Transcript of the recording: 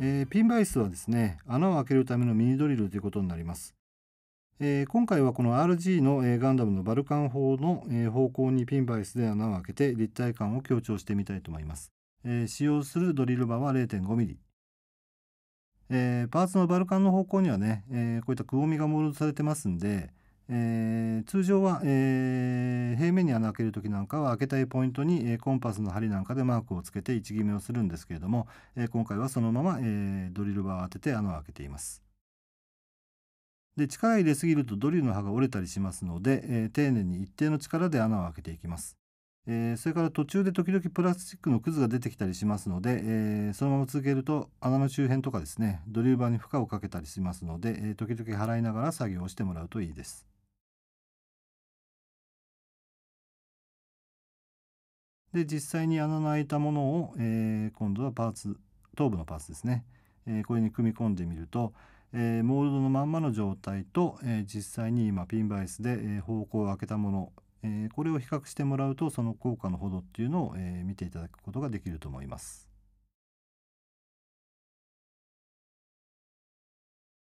えー、ピンバイスはですね穴を開けるためのミニドリルということになります、えー、今回はこの RG の、えー、ガンダムのバルカン砲の、え砲口にピンバイスで穴を開けて立体感を強調してみたいと思います、え使用するドリル刃は 0.5mm え、パーツのバルカンの砲口にはね、え、こういったくぼみがモールドされてますんで、えー、通常は、えー、平面に穴を開ける時なんかは開けたいポイントに、えー、コンパスの針なんかでマークをつけて位置決めをするんですけれども、え、今回はそのまま、え、ドリルバーを当てて穴を開けています。で力を入れすぎるとドリルの刃が折れたりしますので、え、丁寧に一定の力で穴を開けていきます。え、それから途中で時々プラスチックのくずが出てきたりしますので、え、そのまま続けると穴の周辺とかですねドリルバーに負荷をかけたりしますので、え、時々払いながら作業をしてもらうといいです。で実際に穴の開いたものを、えー、今度はパーツ頭部のパーツですね、えー、これに組み込んでみると、えー、モールドのまんまの状態と、え実際に今ピンバイスで、え方向を開けたもの、えこれを比較してもらうとその効果のほどっていうのを、え見ていただくことができると思います。